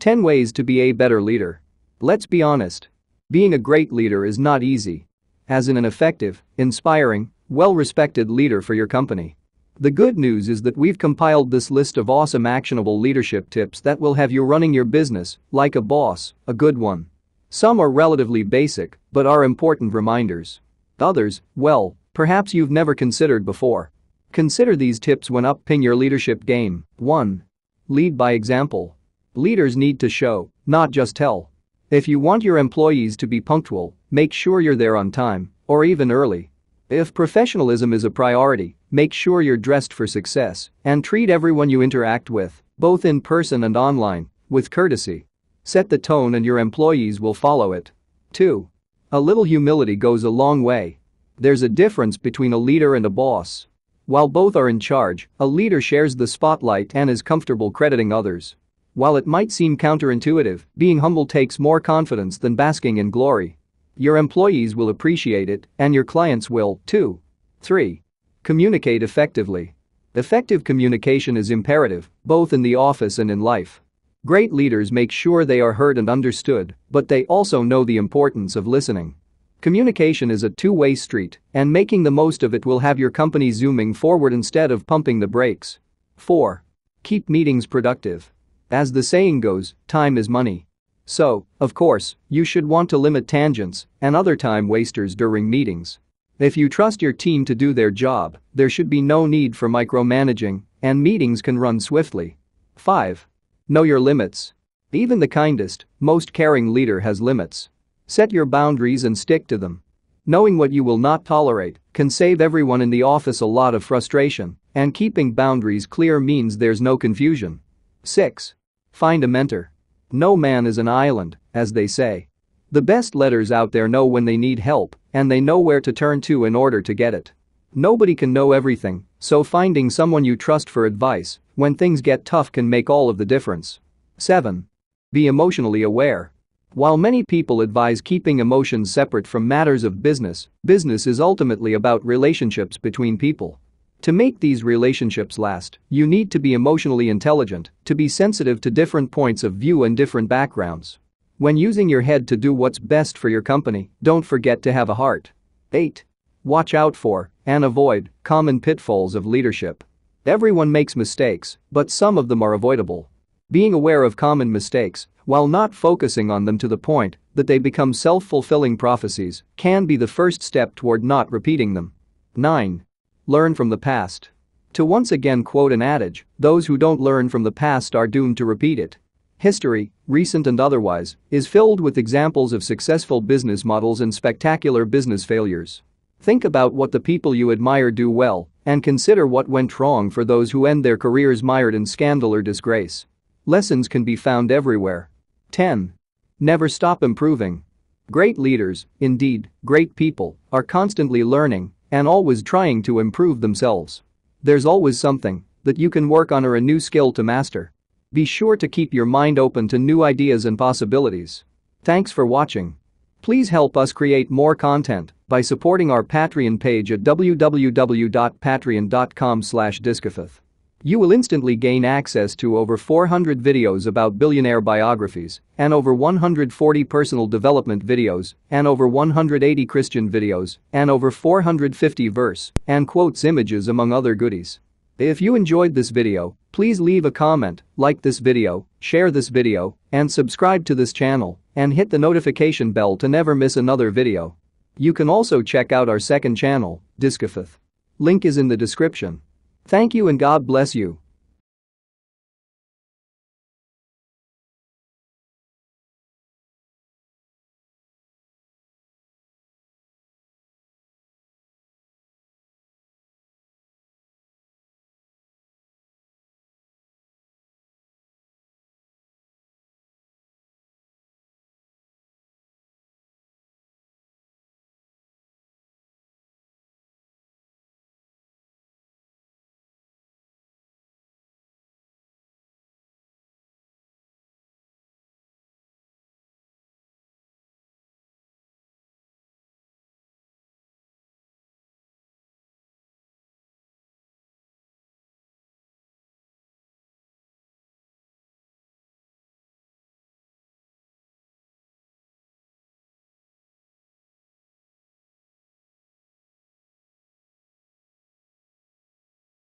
10 ways to be a better leader. Let's be honest. Being a great leader is not easy. As in an effective, inspiring, well-respected leader for your company. The good news is that we've compiled this list of awesome actionable leadership tips that will have you running your business like a boss, a good one. Some are relatively basic, but are important reminders. Others, well, perhaps you've never considered before. Consider these tips when upping your leadership game. 1. Lead by example. Leaders need to show, not just tell. If you want your employees to be punctual, make sure you're there on time, or even early. If professionalism is a priority, make sure you're dressed for success and treat everyone you interact with, both in person and online, with courtesy. Set the tone and your employees will follow it. 2. A little humility goes a long way. There's a difference between a leader and a boss. While both are in charge, a leader shares the spotlight and is comfortable crediting others. While it might seem counterintuitive, being humble takes more confidence than basking in glory. Your employees will appreciate it, and your clients will, too. 3. Communicate effectively. Effective communication is imperative, both in the office and in life. Great leaders make sure they are heard and understood, but they also know the importance of listening. Communication is a two-way street, and making the most of it will have your company zooming forward instead of pumping the brakes. 4. Keep meetings productive. As the saying goes, time is money. So, of course, you should want to limit tangents and other time wasters during meetings. If you trust your team to do their job, there should be no need for micromanaging, and meetings can run swiftly. 5. Know your limits. Even the kindest, most caring leader has limits. Set your boundaries and stick to them. Knowing what you will not tolerate can save everyone in the office a lot of frustration, and keeping boundaries clear means there's no confusion. 6. Find a mentor. No man is an island, as they say. The best letters out there know when they need help, and they know where to turn to in order to get it. Nobody can know everything, so finding someone you trust for advice when things get tough can make all of the difference. 7. Be emotionally aware. While many people advise keeping emotions separate from matters of business, business is ultimately about relationships between people. To make these relationships last, you need to be emotionally intelligent, to be sensitive to different points of view and different backgrounds. When using your head to do what's best for your company, don't forget to have a heart. 8. Watch out for and avoid common pitfalls of leadership. Everyone makes mistakes, but some of them are avoidable. Being aware of common mistakes, while not focusing on them to the point that they become self-fulfilling prophecies, can be the first step toward not repeating them. 9. Learn from the past. To once again quote an adage, those who don't learn from the past are doomed to repeat it. History, recent and otherwise, is filled with examples of successful business models and spectacular business failures. Think about what the people you admire do well and consider what went wrong for those who end their careers mired in scandal or disgrace. Lessons can be found everywhere. 10. Never stop improving. Great leaders, indeed, great people, are constantly learning and always trying to improve themselves. There's always something that you can work on or a new skill to master. Be sure to keep your mind open to new ideas and possibilities. Thanks for watching. Please help us create more content by supporting our Patreon page at www.patreon.com slash. You will instantly gain access to over 400 videos about billionaire biographies and over 140 personal development videos and over 180 Christian videos and over 450 verse and quotes images among other goodies. If you enjoyed this video, please leave a comment, like this video, share this video, and subscribe to this channel and hit the notification bell to never miss another video. You can also check out our second channel, Diskifaith. Link is in the description. Thank you and God bless you.